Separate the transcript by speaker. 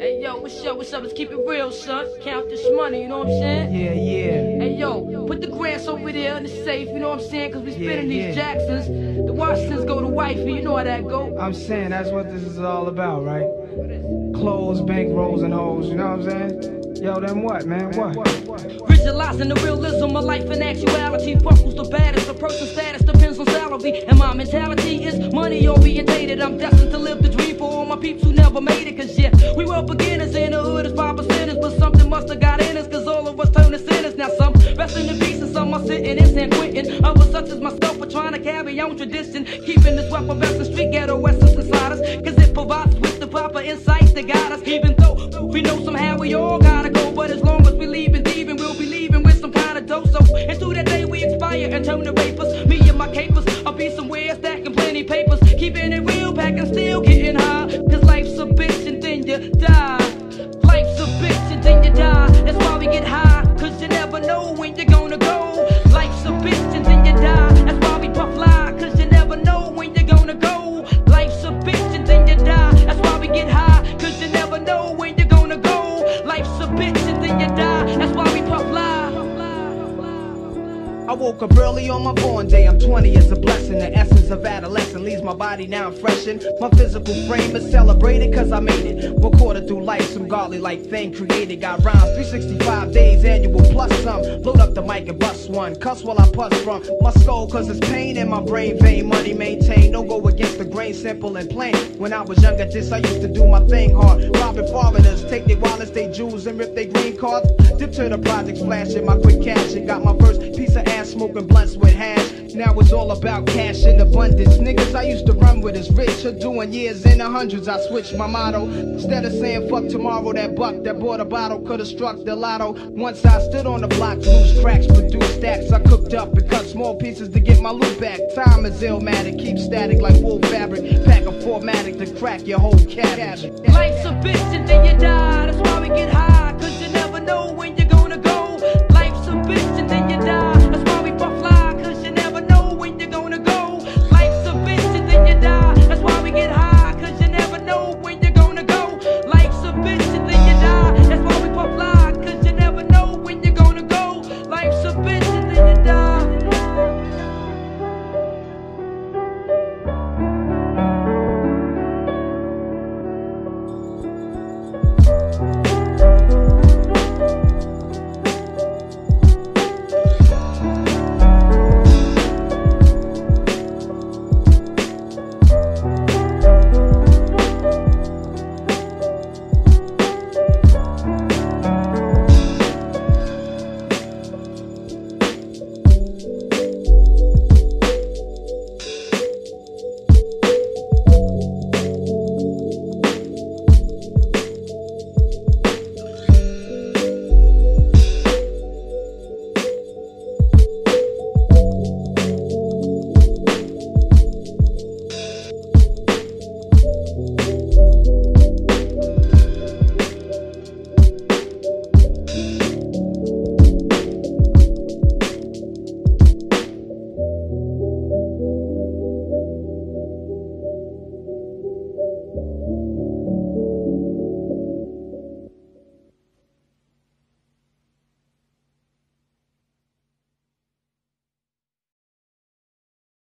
Speaker 1: what's up? What's up? Let's keep it real, son. Count this money, you know what I'm saying?
Speaker 2: Yeah, yeah.
Speaker 1: Hey, yo, put the grants over there in the safe, you know what I'm saying? Cause we spending
Speaker 2: Yeah,
Speaker 1: these
Speaker 2: yeah.
Speaker 1: Jacksons. The Washingtons go to wifey, you know how that go.
Speaker 2: I'm saying that's what this is all about, right? Clothes, bank rolls, and hoes, you know what I'm saying? Yo, then what, man? What?
Speaker 1: Visualizing the realism of life and actuality. Fuck who's the baddest. A person's status depends on salary. And my mentality is money orientated. I'm destined to peeps who never made it. Cause yeah, we were beginners in the hood as five percenters. But something must have got in us. Cause all of us turn to sinners. Now some rest in the peace and some are sitting in San Quentin. Others such as myself are trying to carry on tradition. Keeping this weapon best in street ghetto essence inside us. Cause it provides with the proper insights that guide us. Even though we know somehow we all gotta go. But as long as we leaving thieving, we'll be leaving with some kind of dope. So until that day we expire and turn to rapers. Me and my capers, I'll be somewhere stacking gonna go.
Speaker 2: I woke up early on my born day. I'm 20, it's a blessing. The essence of adolescence leaves my body now I'm freshened. My physical frame is celebrated cause I made it. One quarter through life, some godly like thing created. Got rhymes 365 days annual plus some. Load up the mic and bust one. Cuss while I puss from my skull cause it's pain in my brain vein. Money maintained, don't go against the grain, simple and plain. When I was younger, this I used to do my thing hard. Robbing foreigners, take their wallets, they jewels, and rip their green cards. Dip to the projects, flashing my quick cash and got my first piece of ass smoking blunts with hash. Now it's all about cash in abundance. Niggas I used to run with is rich, are doing years in the hundreds. I switched my motto. Instead of saying fuck tomorrow, that buck that bought a bottle could have struck the lotto. Once I stood on the block, loose cracks, produced stacks. I cooked up and cut small pieces to get my loot back. Time is illmatic, keep static like wool fabric. Pack a formatic to crack your whole cabbage.
Speaker 1: Life's a bitch and then you die.